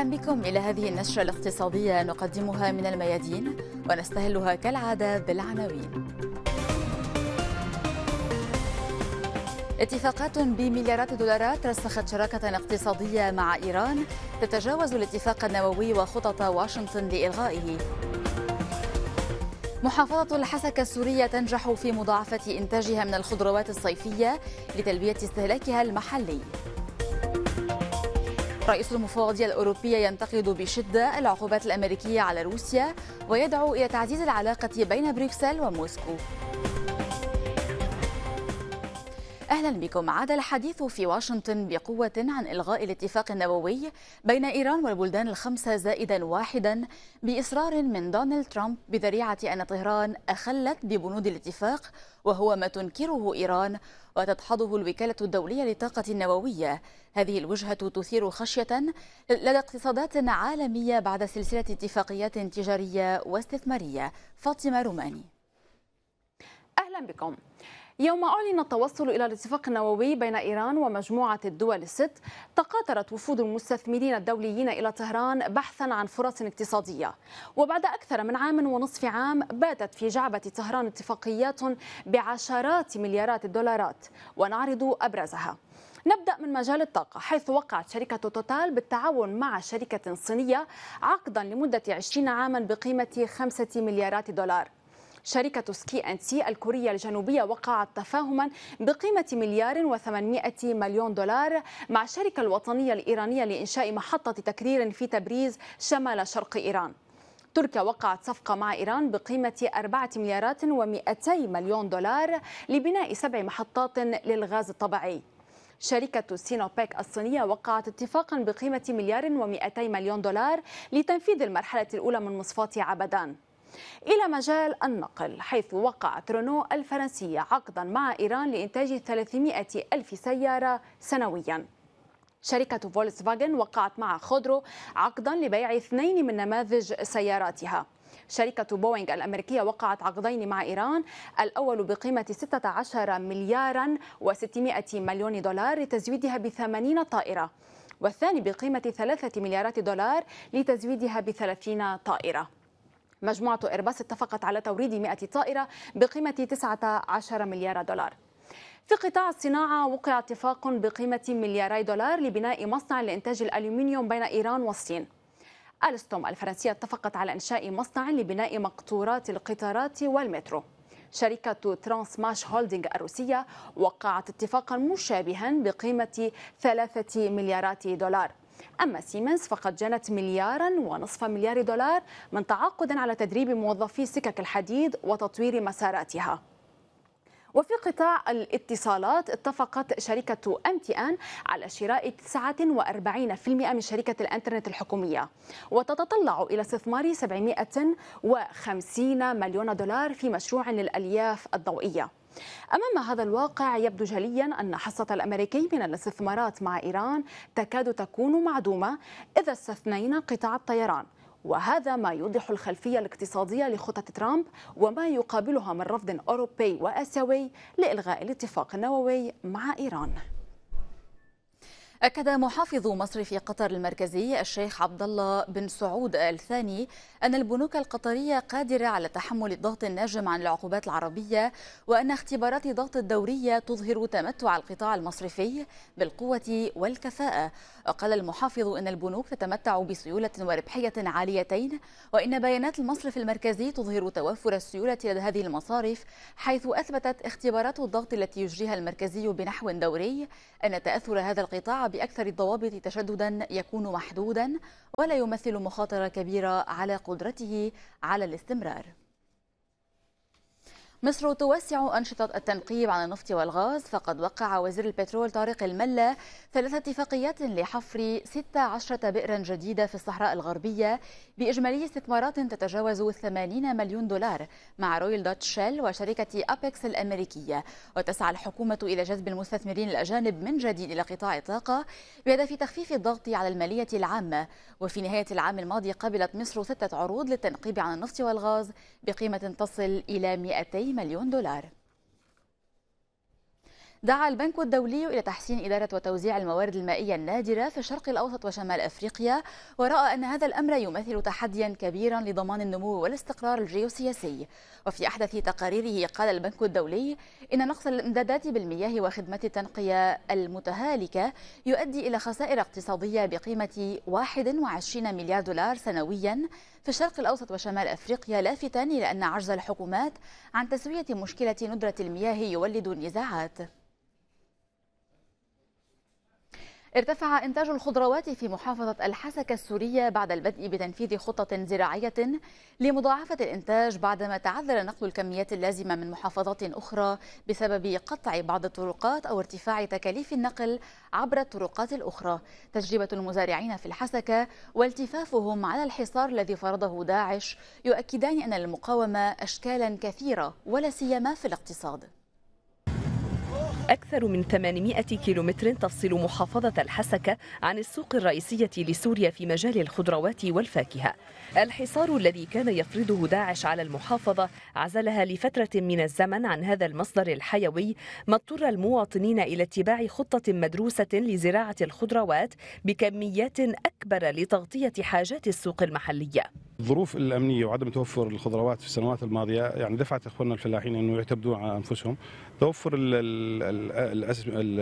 أهلا بكم إلى هذه النشرة الاقتصادية نقدمها من الميادين ونستهلها كالعادة بالعناوين. اتفاقات بمليارات الدولارات رسخت شراكة اقتصادية مع إيران تتجاوز الاتفاق النووي وخطط واشنطن لإلغائه. محافظة الحسكة السورية تنجح في مضاعفة إنتاجها من الخضروات الصيفية لتلبية استهلاكها المحلي. رئيس المفوضية الأوروبية ينتقد بشدة العقوبات الأمريكية على روسيا ويدعو إلى تعزيز العلاقة بين بروكسل وموسكو. أهلا بكم. عاد الحديث في واشنطن بقوة عن إلغاء الاتفاق النووي بين إيران والبلدان الخمسة زائدا واحدا بإصرار من دونالد ترامب بذريعة أن طهران أخلت ببنود الاتفاق وهو ما تنكره إيران وتدحضه الوكالة الدولية للطاقة النووية. هذه الوجهة تثير خشية لدى اقتصادات عالمية بعد سلسلة اتفاقيات تجارية واستثمارية. فاطمة روماني. أهلا بكم. يوم أعلن التوصل إلى الاتفاق النووي بين إيران ومجموعة الدول الست تقاطرت وفود المستثمرين الدوليين إلى طهران بحثا عن فرص اقتصادية. وبعد أكثر من عام ونصف عام باتت في جعبة طهران اتفاقيات بعشرات مليارات الدولارات ونعرض أبرزها. نبدأ من مجال الطاقة حيث وقعت شركة توتال بالتعاون مع شركة صينية عقدا لمدة 20 عاما بقيمة 5 مليارات دولار. شركة سكي أن سي الكورية الجنوبية وقعت تفاهما بقيمة مليار و800 مليون دولار مع الشركة الوطنية الإيرانية لإنشاء محطة تكرير في تبريز شمال شرق إيران. تركيا وقعت صفقة مع إيران بقيمة 4 مليارات و200 مليون دولار لبناء سبع محطات للغاز الطبيعي. شركة سينوبيك الصينية وقعت اتفاقا بقيمة مليار و200 مليون دولار لتنفيذ المرحلة الأولى من مصفاة عبدان. إلى مجال النقل حيث وقعت رونو الفرنسية عقدا مع إيران لإنتاج 300 ألف سيارة سنويا. شركة فولكس فاجن وقعت مع خودرو عقدا لبيع اثنين من نماذج سياراتها. شركة بوينغ الأمريكية وقعت عقدين مع إيران الأول بقيمة 16 مليارا و600 مليون دولار لتزويدها بثمانين طائرة والثاني بقيمة ثلاثة مليارات دولار لتزويدها بثلاثين طائرة. مجموعة إيرباص اتفقت على توريد 100 طائرة بقيمة 19 مليار دولار. في قطاع الصناعة وقع اتفاق بقيمة ملياري دولار لبناء مصنع لإنتاج الألومنيوم بين إيران والصين. ألستوم الفرنسية اتفقت على إنشاء مصنع لبناء مقطورات القطارات والمترو. شركة ترانس ماش هولدينغ الروسية وقعت اتفاقا مشابها بقيمة ثلاثة مليارات دولار. أما سيمنز فقد جنت مليارا ونصف مليار دولار من تعاقد على تدريب موظفي سكك الحديد وتطوير مساراتها. وفي قطاع الاتصالات اتفقت شركة ام تي ان على شراء 49% من شركة الإنترنت الحكومية. وتتطلع إلى استثمار 750 مليون دولار في مشروع للألياف الضوئية. أمام هذا الواقع يبدو جليا أن حصة الأمريكي من الاستثمارات مع إيران تكاد تكون معدومة إذا استثنينا قطاع الطيران وهذا ما يوضح الخلفية الاقتصادية لخطط ترامب وما يقابلها من رفض أوروبي وآسيوي لإلغاء الاتفاق النووي مع إيران. أكد محافظ مصرف قطر المركزي الشيخ عبد الله بن سعود آل ثاني أن البنوك القطرية قادرة على تحمل الضغط الناجم عن العقوبات العربية وأن اختبارات الضغط الدورية تظهر تمتع القطاع المصرفي بالقوة والكفاءة. وقال المحافظ أن البنوك تتمتع بسيولة وربحية عاليتين وإن بيانات المصرف المركزي تظهر توفر السيولة لدى هذه المصارف حيث أثبتت اختبارات الضغط التي يجريها المركزي بنحو دوري أن تأثر هذا القطاع بأكثر الضوابط تشددا يكون محدودا ولا يمثل مخاطرة كبيرة على قدرته على الاستمرار. مصر توسع أنشطة التنقيب عن النفط والغاز فقد وقع وزير البترول طارق الملا ثلاث اتفاقيات لحفر 16 بئرا جديدة في الصحراء الغربية بإجمالي استثمارات تتجاوز 80 مليون دولار مع رويال دوتش شيل وشركة أبيكس الأمريكية. وتسعى الحكومة إلى جذب المستثمرين الأجانب من جديد إلى قطاع الطاقة بهدف تخفيف الضغط على المالية العامة. وفي نهاية العام الماضي قبلت مصر ستة عروض للتنقيب عن النفط والغاز بقيمة تصل إلى 200 مليون دولار. دعا البنك الدولي إلى تحسين إدارة وتوزيع الموارد المائية النادرة في الشرق الأوسط وشمال أفريقيا ورأى أن هذا الأمر يمثل تحديا كبيرا لضمان النمو والاستقرار الجيوسياسي. وفي أحدث تقاريره قال البنك الدولي إن نقص الإمدادات بالمياه وخدمات التنقية المتهالكة يؤدي إلى خسائر اقتصادية بقيمة 21 مليار دولار سنويا في الشرق الأوسط وشمال أفريقيا لافتا إلى أن عجز الحكومات عن تسوية مشكلة ندرة المياه يولد النزاعات ارتفع إنتاج الخضروات في محافظة الحسكة السورية بعد البدء بتنفيذ خطة زراعية لمضاعفة الإنتاج بعدما تعذر نقل الكميات اللازمة من محافظات أخرى بسبب قطع بعض الطرقات أو ارتفاع تكاليف النقل عبر الطرقات الأخرى. تجربة المزارعين في الحسكة والتفافهم على الحصار الذي فرضه داعش يؤكدان أن المقاومة أشكالا كثيرة ولا سيما في الاقتصاد. أكثر من 800 كيلومتر تفصل محافظة الحسكة عن السوق الرئيسية لسوريا في مجال الخضروات والفاكهة. الحصار الذي كان يفرضه داعش على المحافظة عزلها لفترة من الزمن عن هذا المصدر الحيوي ما اضطر المواطنين إلى اتباع خطة مدروسة لزراعة الخضروات بكميات أكبر لتغطية حاجات السوق المحلية. الظروف الأمنية وعدم توفر الخضروات في السنوات الماضية يعني دفعت إخواننا الفلاحين إنه يعتمدون على أنفسهم. توفر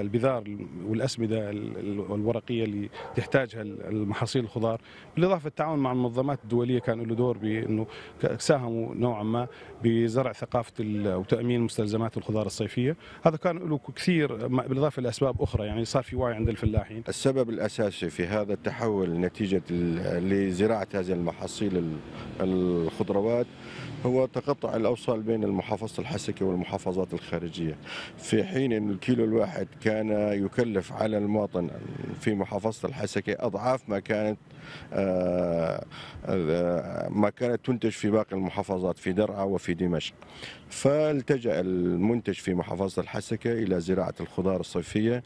البذار والأسمدة الورقية اللي تحتاجها المحاصيل الخضار. بالإضافة التعاون مع المنظمات الدولية كان له دور بانه ساهموا نوعا ما بزرع ثقافة وتأمين مستلزمات الخضار الصيفية. هذا كان له كثير بالإضافة لاسباب أخرى يعني صار في وعي عند الفلاحين. السبب الأساسي في هذا التحول نتيجة لزراعة هذه المحاصيل الخضروات هو تقطع الأوصال بين المحافظة الحسكة والمحافظات الخارجية. في حين أن الكيلو الواحد كان يكلف على المواطن في محافظة الحسكة أضعاف ما كانت آه، ما كانت تنتج في باقي المحافظات في درعا وفي دمشق. فالتجأ المنتج في محافظة الحسكة إلى زراعة الخضار الصيفية.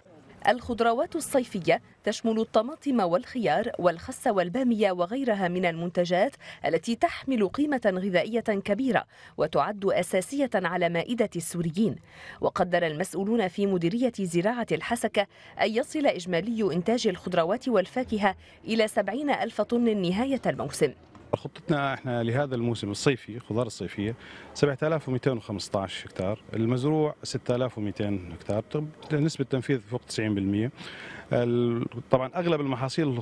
الخضروات الصيفية تشمل الطماطم والخيار والخس والبامية وغيرها من المنتجات التي تحمل قيمة غذائية كبيرة وتعد أساسية على مائدة السوريين. وقدر المسؤولون في مديرية زراعة الحسكة أن يصل إجمالي إنتاج الخضروات والفاكهة إلى 70 ألف طن نهاية الموسم. خطتنا إحنا لهذا الموسم الصيفي خضار الصيفية 7215 هكتار المزروع 6200 هكتار نسبة تنفيذ فوق 90% طبعا أغلب المحاصيل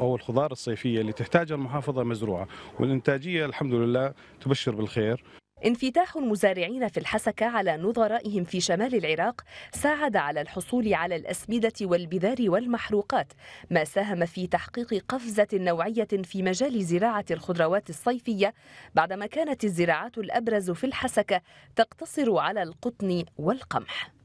أو الخضار الصيفية اللي تحتاجها المحافظة مزروعة والإنتاجية الحمد لله تبشر بالخير. انفتاح المزارعين في الحسكة على نظرائهم في شمال العراق ساعد على الحصول على الأسمدة والبذار والمحروقات ما ساهم في تحقيق قفزة نوعية في مجال زراعة الخضروات الصيفية بعدما كانت الزراعات الأبرز في الحسكة تقتصر على القطن والقمح.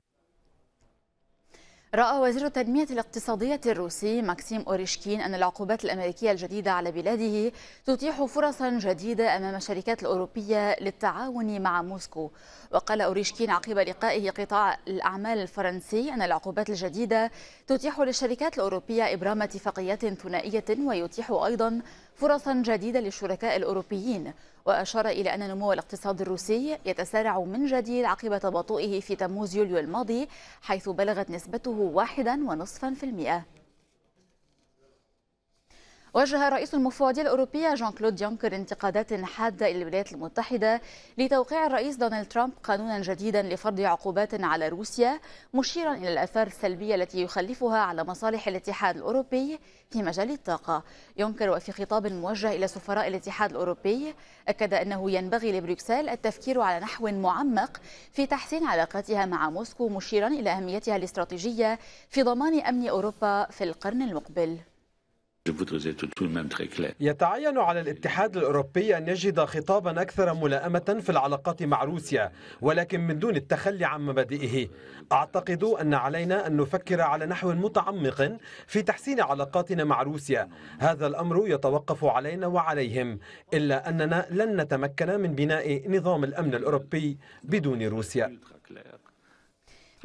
رأى وزير التنمية الاقتصادية الروسي ماكسيم أوريشكين أن العقوبات الأمريكية الجديدة على بلاده تتيح فرصا جديدة أمام الشركات الأوروبية للتعاون مع موسكو. وقال أوريشكين عقب لقائه قطاع الأعمال الفرنسي أن العقوبات الجديدة تتيح للشركات الأوروبية إبرام اتفاقيات ثنائية ويتيح أيضا فرصا جديدة للشركاء الأوروبيين وأشار إلى أن نمو الاقتصاد الروسي يتسارع من جديد عقب تباطؤه في تموز يوليو الماضي حيث بلغت نسبته واحدا ونصفا في المئة. وجه رئيس المفوضية الأوروبية جان كلود يونكر انتقادات حادة إلى الولايات المتحدة لتوقيع الرئيس دونالد ترامب قانونا جديدا لفرض عقوبات على روسيا مشيرا إلى الآثار السلبية التي يخلفها على مصالح الاتحاد الأوروبي في مجال الطاقة. يونكر وفي خطاب موجه إلى سفراء الاتحاد الأوروبي أكد أنه ينبغي لبروكسل التفكير على نحو معمق في تحسين علاقاتها مع موسكو مشيرا إلى أهميتها الاستراتيجية في ضمان أمن أوروبا في القرن المقبل. يتعين على الاتحاد الأوروبي أن يجد خطابا أكثر ملائمة في العلاقات مع روسيا ولكن من دون التخلي عن مبادئه. أعتقد أن علينا أن نفكر على نحو متعمق في تحسين علاقاتنا مع روسيا. هذا الأمر يتوقف علينا وعليهم إلا أننا لن نتمكن من بناء نظام الأمن الأوروبي بدون روسيا.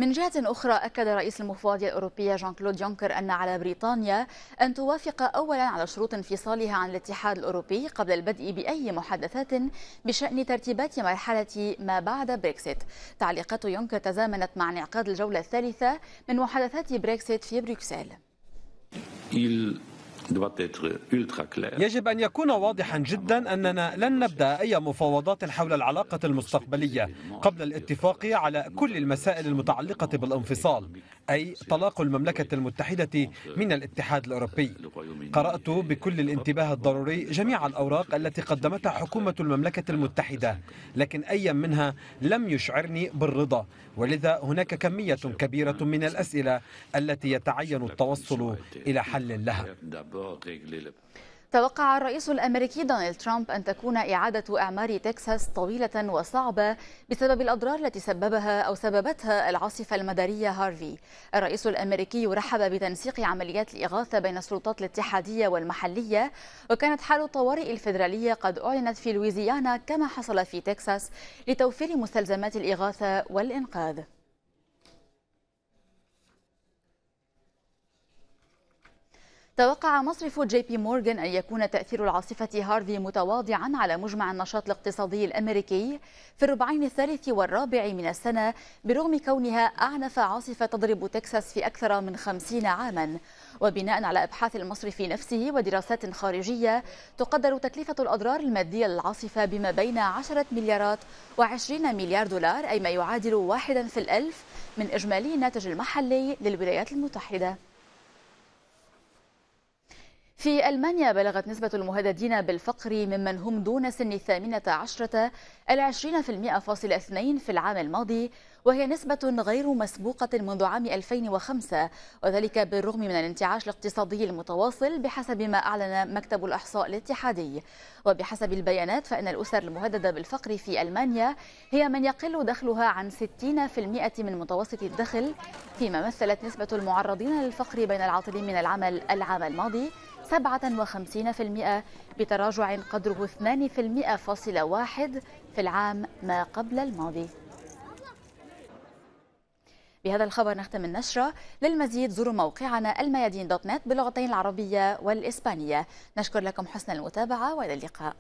من جهة أخرى أكد رئيس المفوضية الأوروبية جان كلود يونكر أن على بريطانيا أن توافق أولا على شروط انفصالها عن الاتحاد الأوروبي قبل البدء بأي محادثات بشأن ترتيبات مرحلة ما بعد بريكسيت. تعليقات يونكر تزامنت مع انعقاد الجولة الثالثة من محادثات بريكسيت في بروكسل. يجب أن يكون واضحا جدا أننا لن نبدأ أي مفاوضات حول العلاقة المستقبلية قبل الاتفاق على كل المسائل المتعلقة بالانفصال أي طلاق المملكة المتحدة من الاتحاد الأوروبي. قرأت بكل الانتباه الضروري جميع الأوراق التي قدمتها حكومة المملكة المتحدة لكن أي منها لم يشعرني بالرضا. ولذا هناك كمية كبيرة من الأسئلة التي يتعين التوصل إلى حل لها. توقع الرئيس الأمريكي دونالد ترامب أن تكون إعادة إعمار تكساس طويلة وصعبة بسبب الأضرار التي سببها أو سببتها العاصفة المدارية هارفي. الرئيس الأمريكي رحب بتنسيق عمليات الإغاثة بين السلطات الاتحادية والمحلية وكانت حاله الطوارئ الفيدرالية قد أعلنت في لويزيانا كما حصل في تكساس لتوفير مستلزمات الإغاثة والإنقاذ. توقع مصرف جي بي مورغان أن يكون تأثير العاصفة هارفي متواضعا على مجمع النشاط الاقتصادي الأمريكي في الربعين الثالث والرابع من السنة برغم كونها أعنف عاصفة تضرب تكساس في أكثر من خمسين عاما. وبناء على أبحاث المصرف نفسه ودراسات خارجية تقدر تكلفة الأضرار المادية للعاصفة بما بين 10 مليارات و20 مليار دولار أي ما يعادل واحدا في الألف من إجمالي الناتج المحلي للولايات المتحدة. في ألمانيا بلغت نسبة المهددين بالفقر ممن هم دون سن الثامنة عشرة العشرين في المئة فاصل اثنين في العام الماضي وهي نسبة غير مسبوقة منذ عام 2005 وذلك بالرغم من الانتعاش الاقتصادي المتواصل بحسب ما أعلن مكتب الإحصاء الاتحادي. وبحسب البيانات فإن الأسر المهددة بالفقر في ألمانيا هي من يقل دخلها عن 60% من متوسط الدخل فيما مثلت نسبة المعرضين للفقر بين العاطلين من العمل العام الماضي. 57% بتراجع قدره 2% فاصل واحد في العام ما قبل الماضي. بهذا الخبر نختم النشرة. للمزيد زوروا موقعنا الميادين دوت نت باللغتين العربية والإسبانية. نشكر لكم حسن المتابعة وإلى اللقاء.